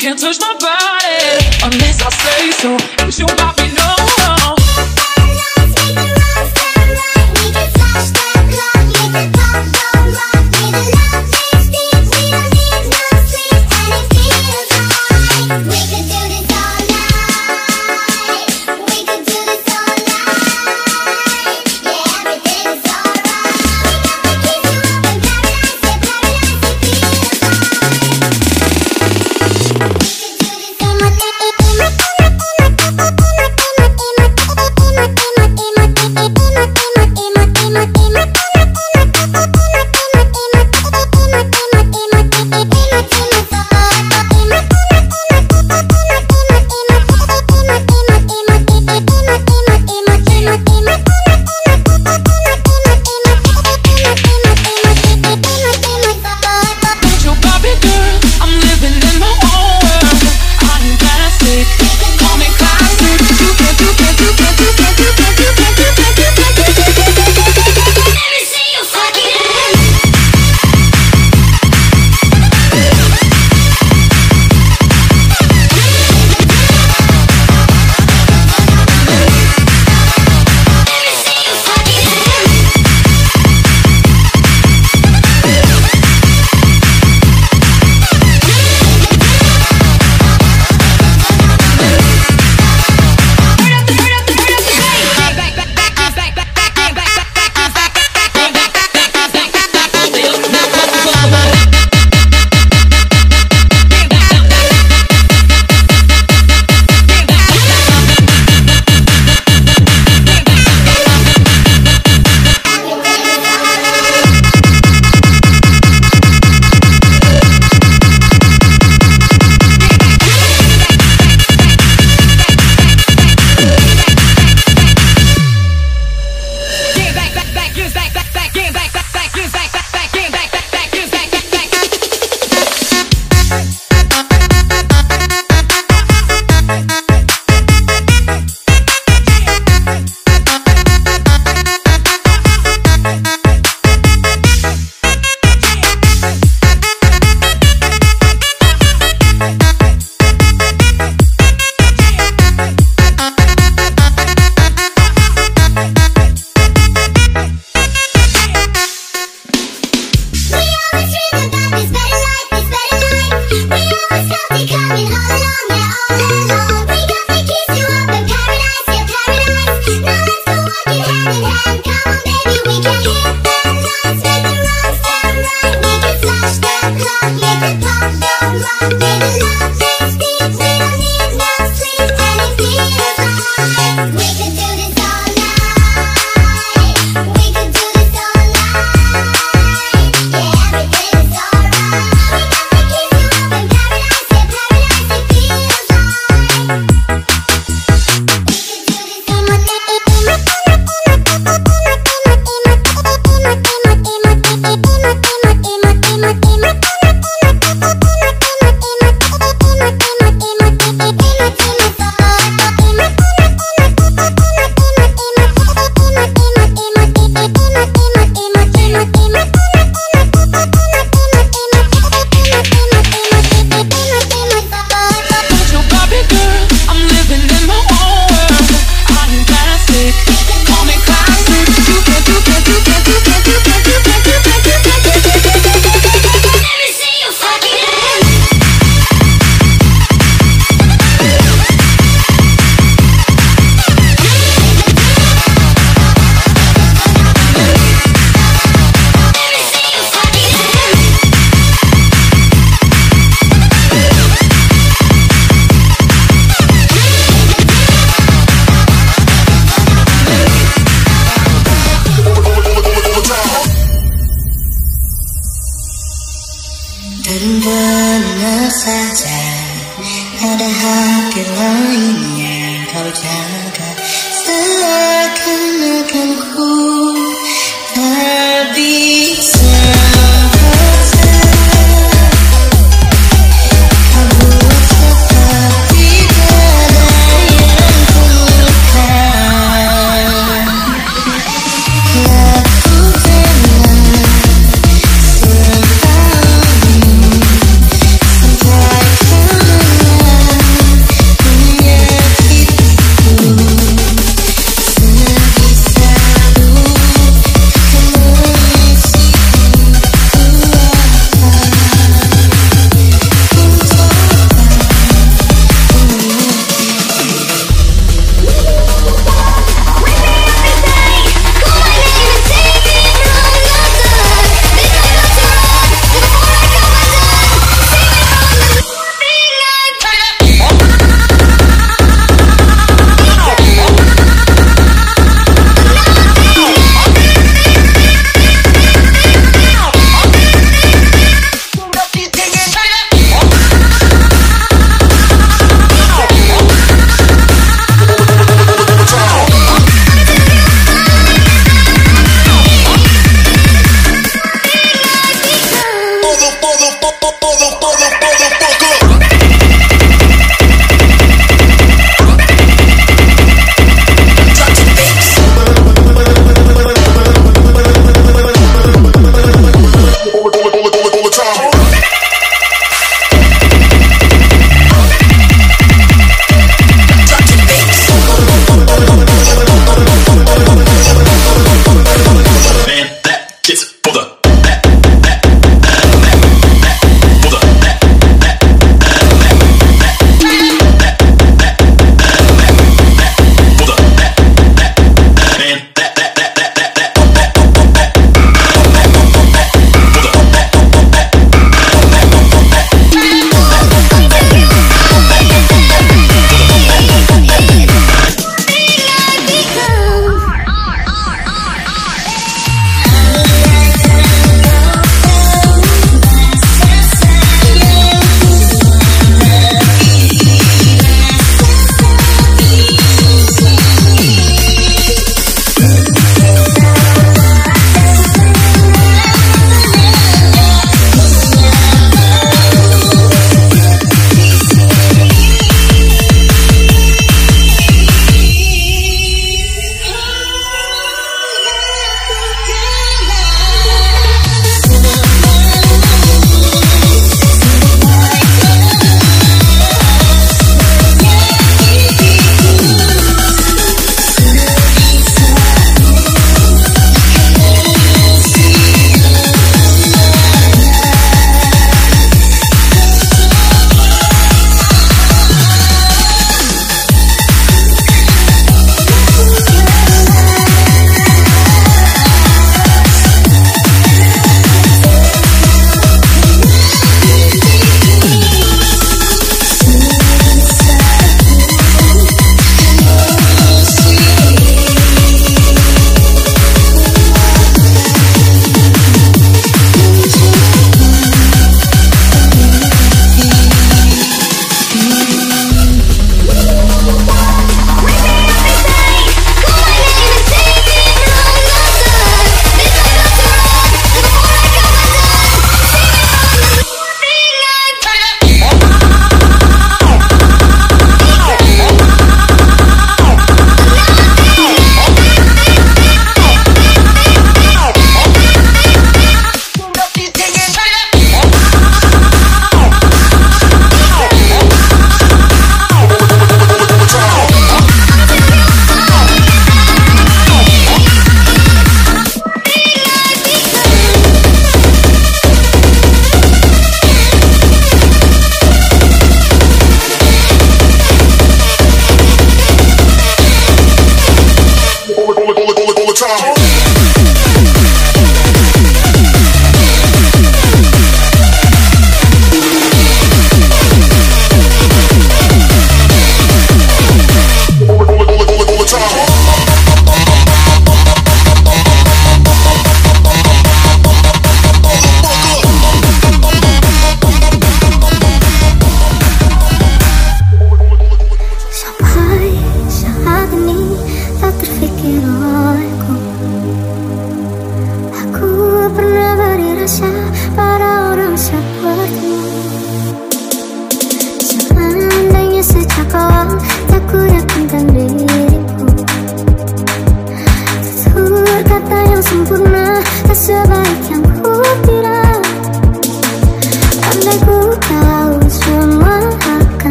can't touch my body unless I say so. You got me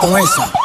con esa.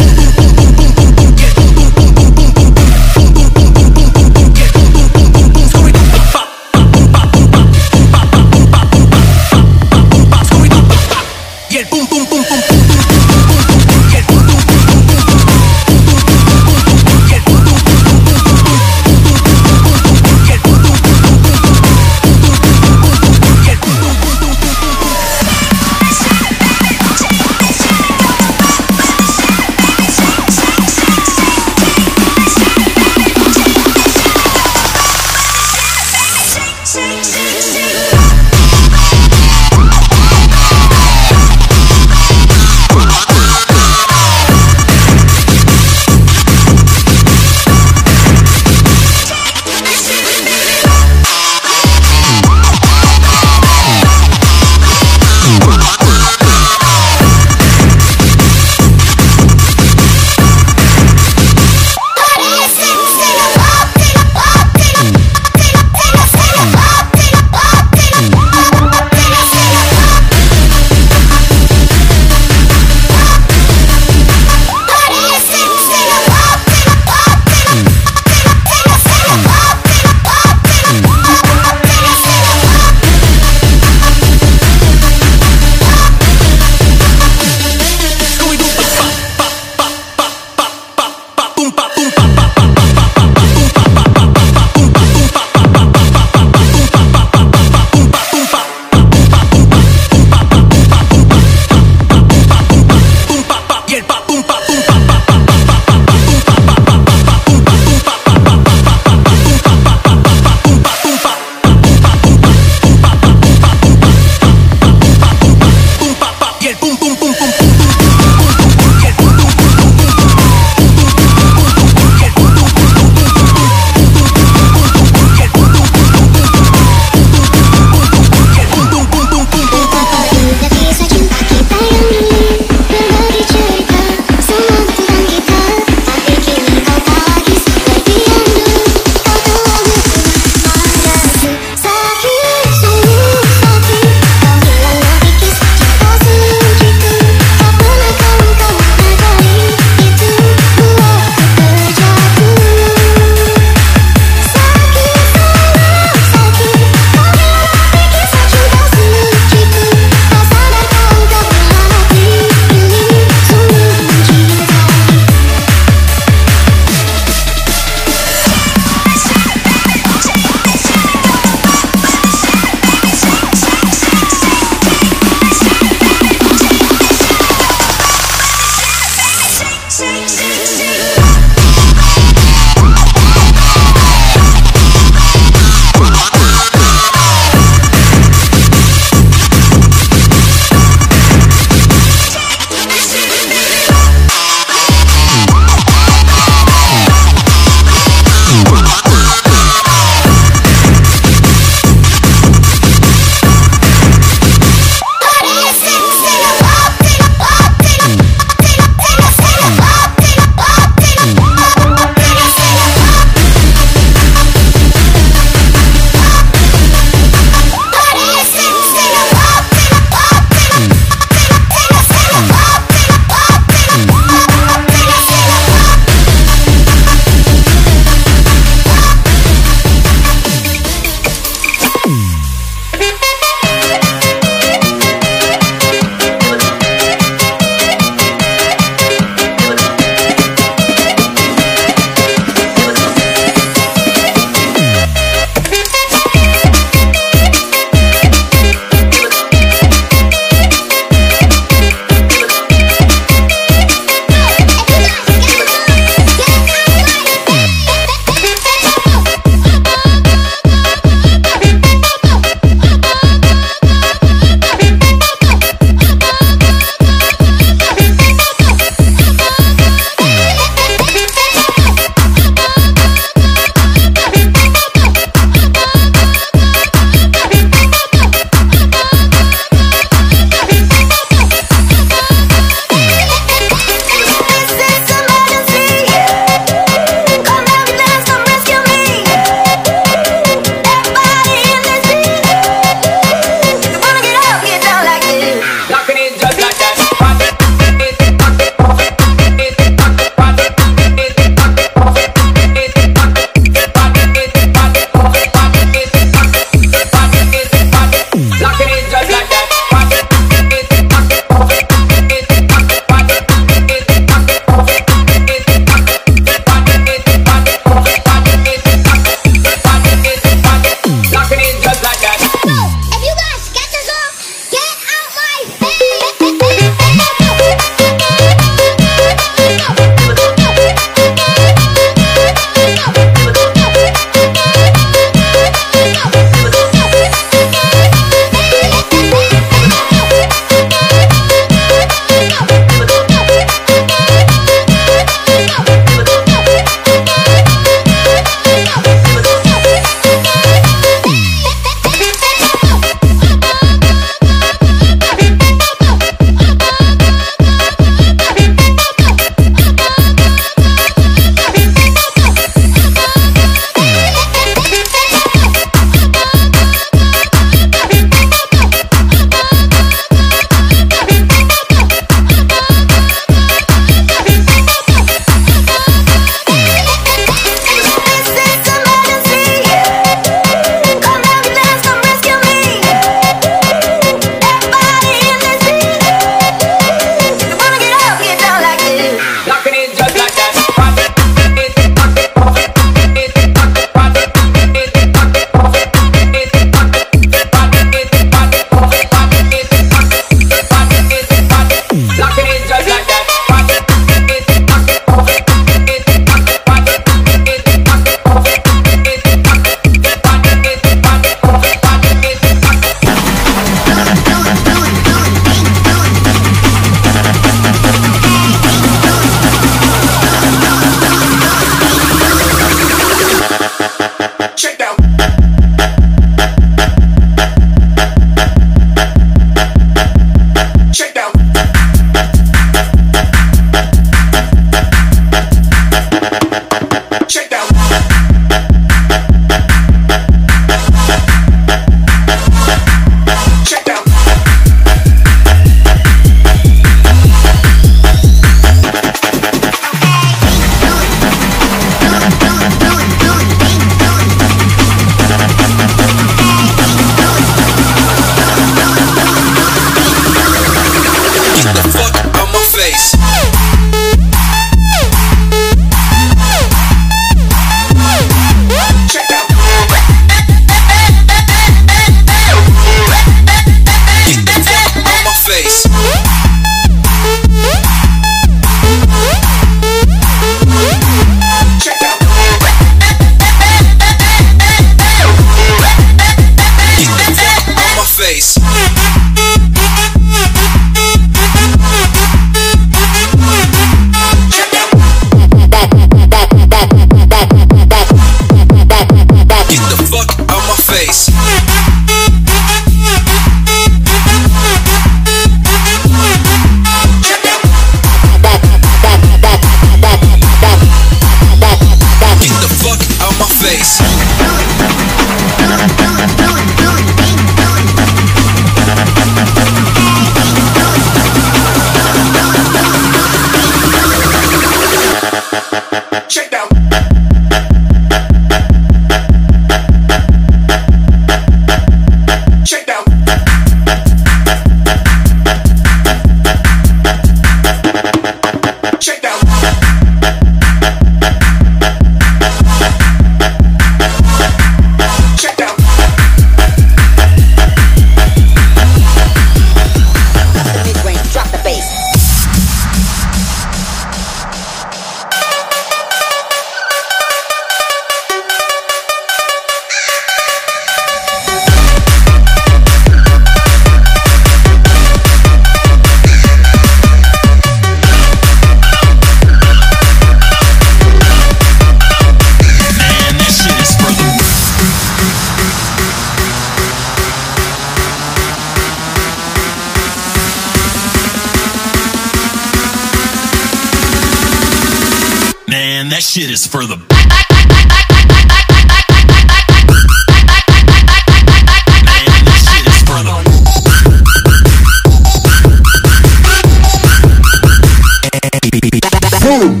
Man,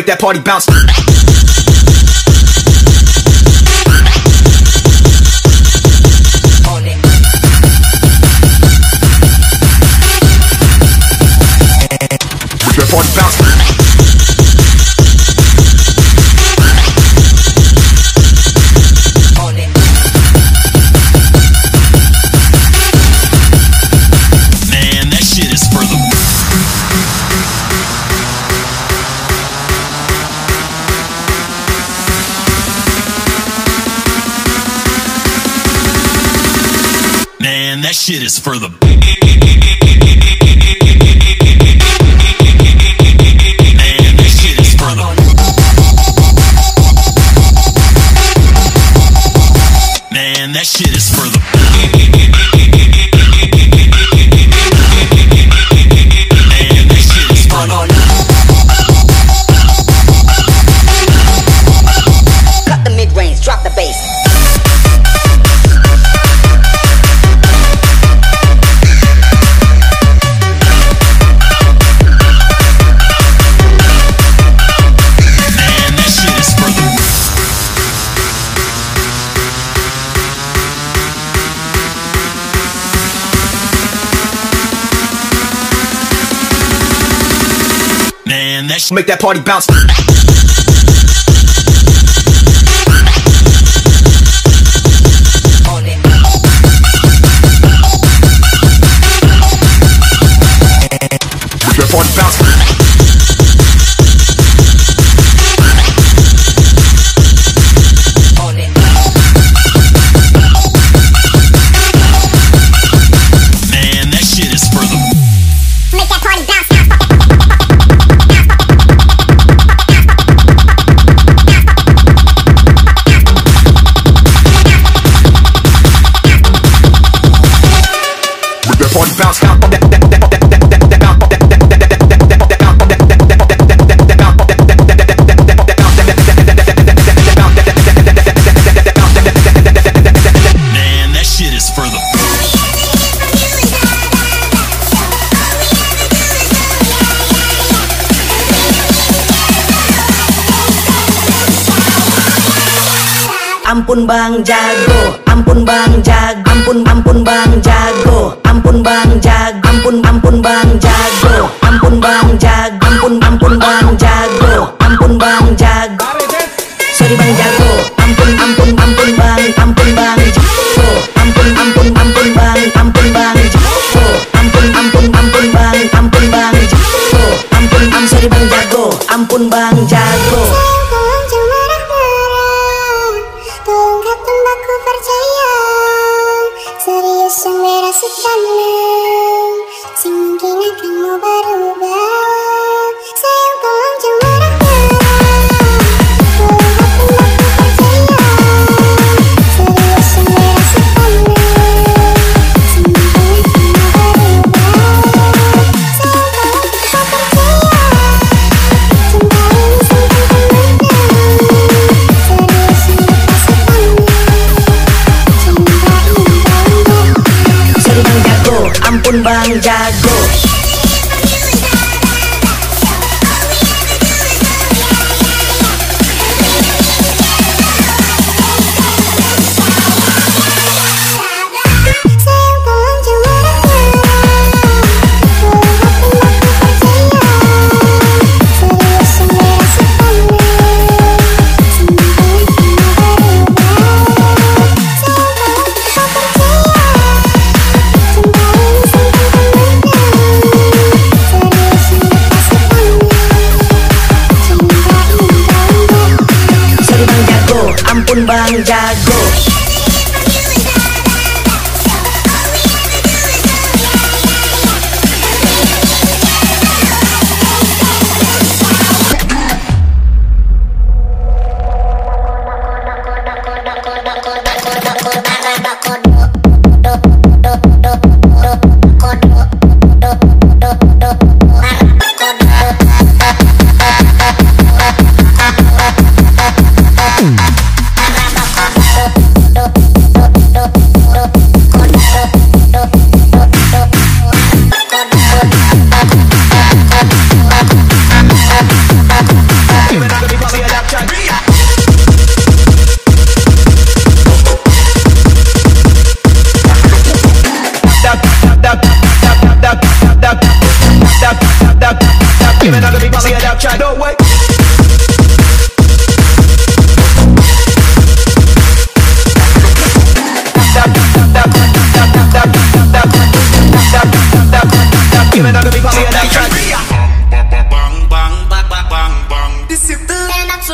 Make that party bounce. For the. make that party bounce. Party bounce. ampun bang jago ampun bang jago ampun ampun bang jago ampun bang jago ampun ampun bang jago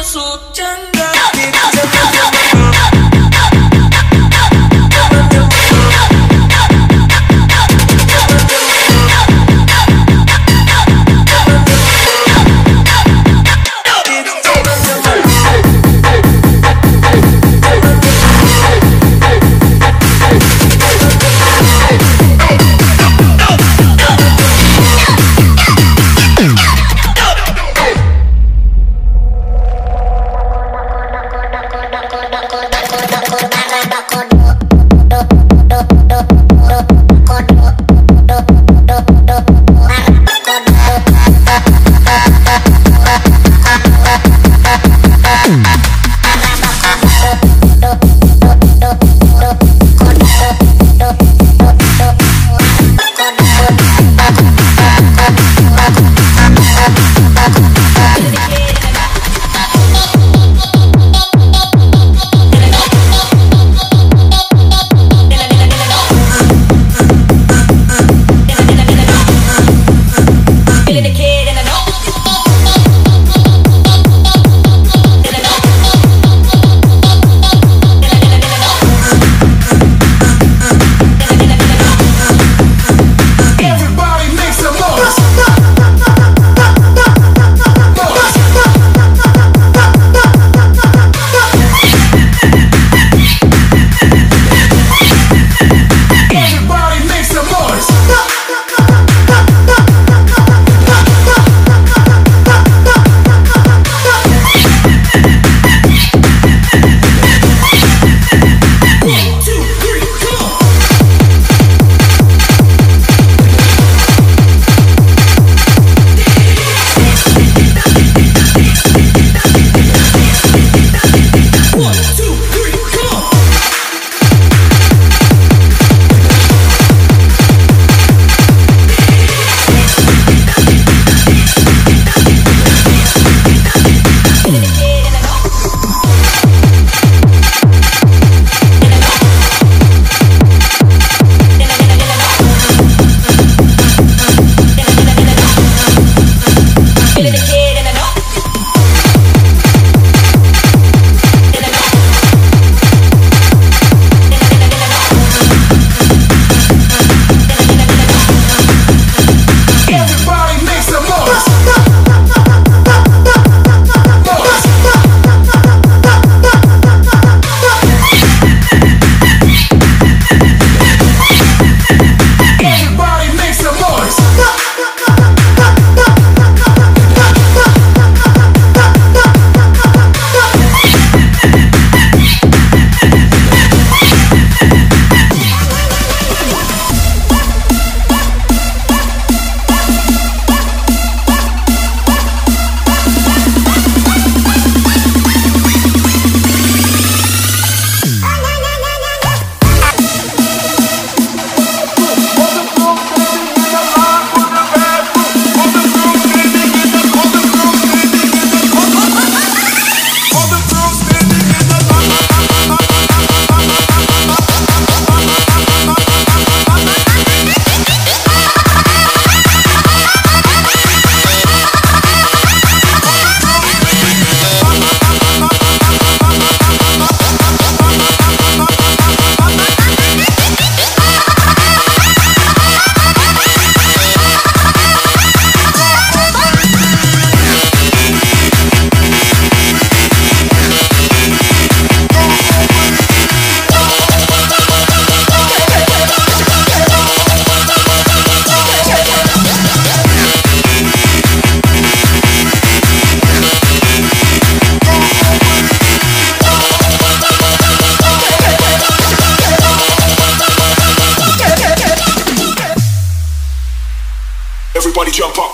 so dan tidak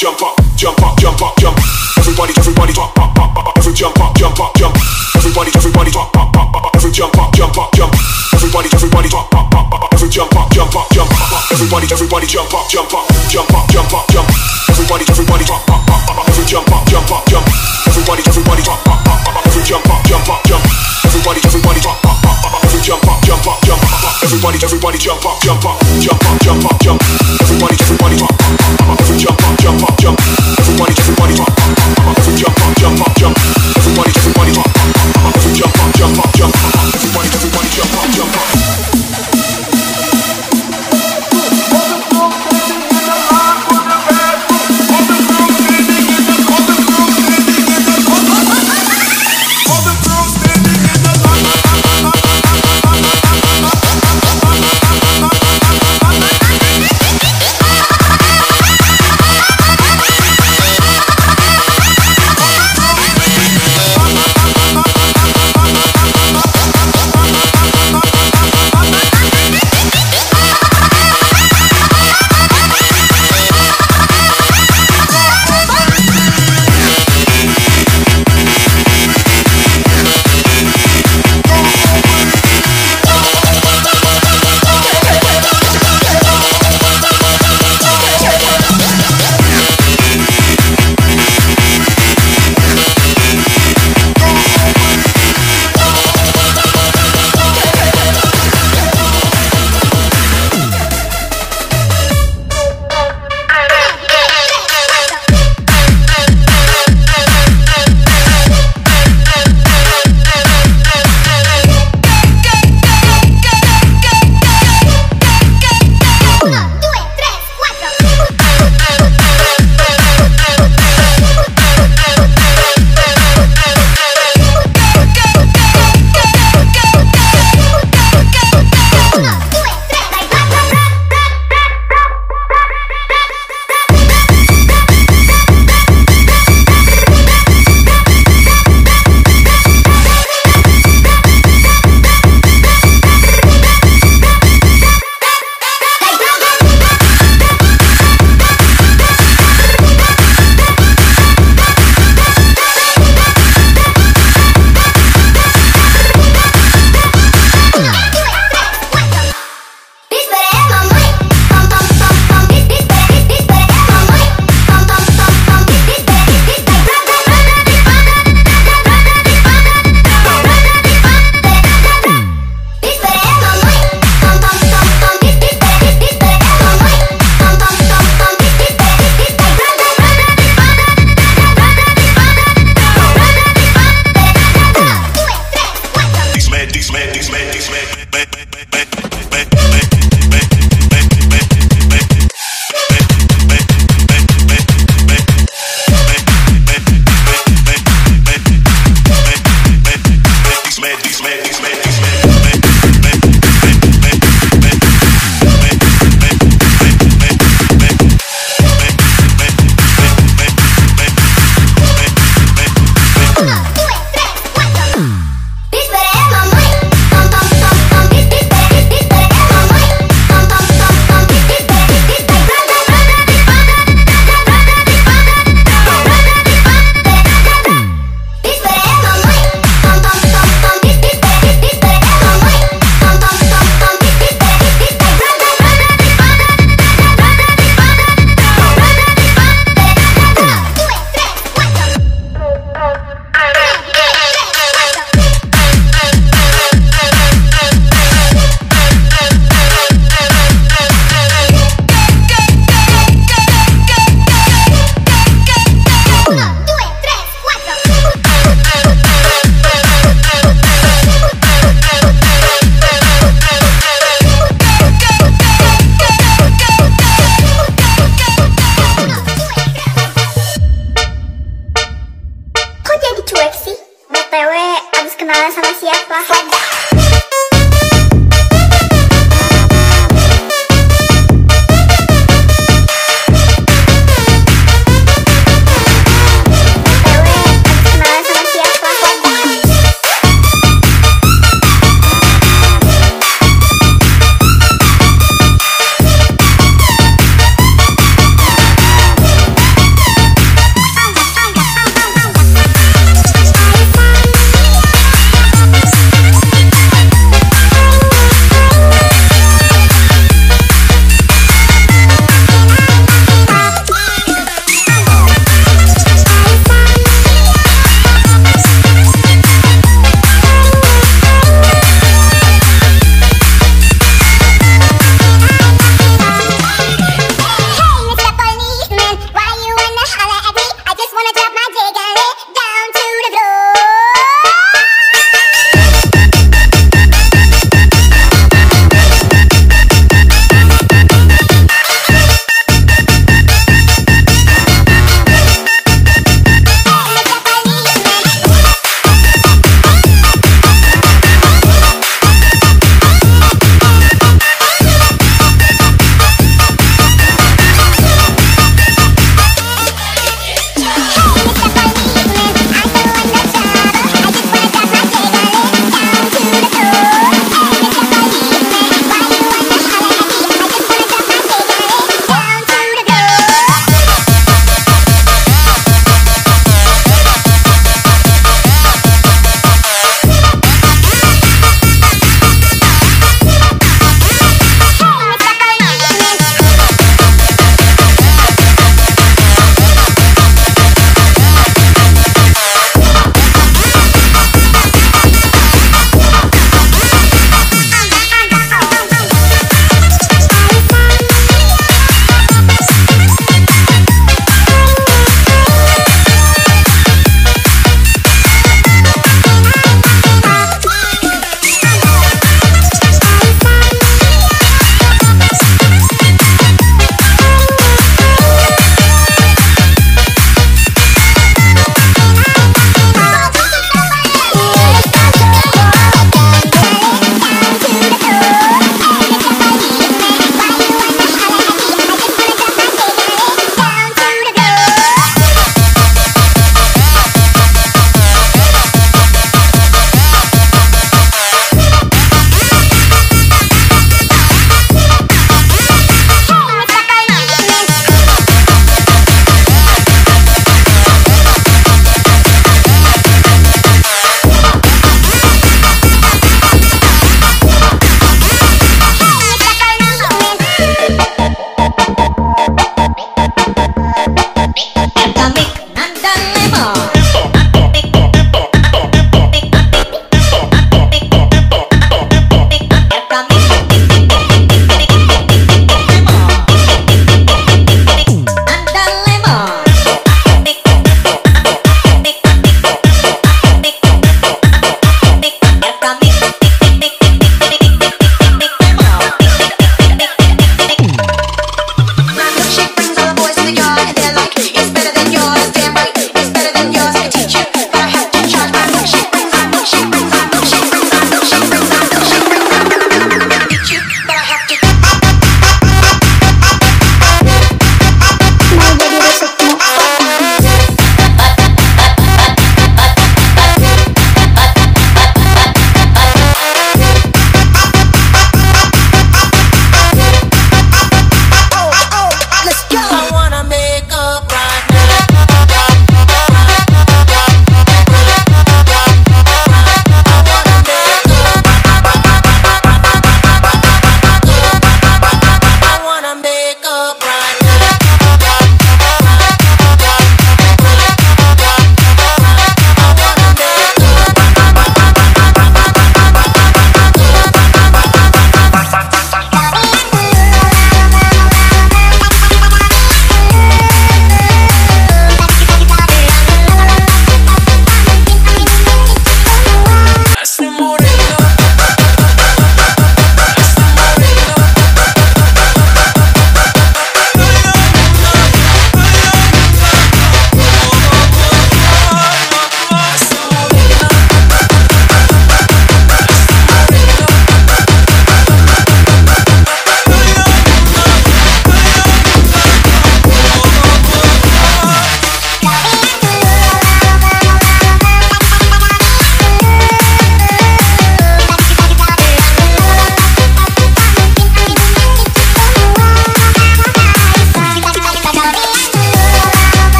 jump up, jump up, jump up, jump. Everybody, everybody, pop, pop, pop, pop. Every jump up, jump up, jump. Everybody, everybody, pop, pop, pop, pop. Every jump up, jump up, jump. Everybody, everybody, pop, pop, pop, pop. Every jump up, jump up, jump. Everybody, everybody, jump up, jump up, jump up, jump up, jump. Everybody, everybody, pop, pop, pop, pop. Every jump up, jump up, jump. Everybody, everybody, pop. Every jump up, jump up, jump. Everybody, everybody, pop, pop, pop, pop. Every jump up, jump up, jump. Everybody, everybody, jump up, jump up, jump up, jump up, jump. Everybody, everybody, pop, pop, pop, pop. Every jump up, jump up, jump. Everybody, everybody, pop, pop, pop, pop. Every jump up, jump up, jump. Everybody, everybody, pop, pop, pop, pop. Every jump up, jump up, jump. Everybody,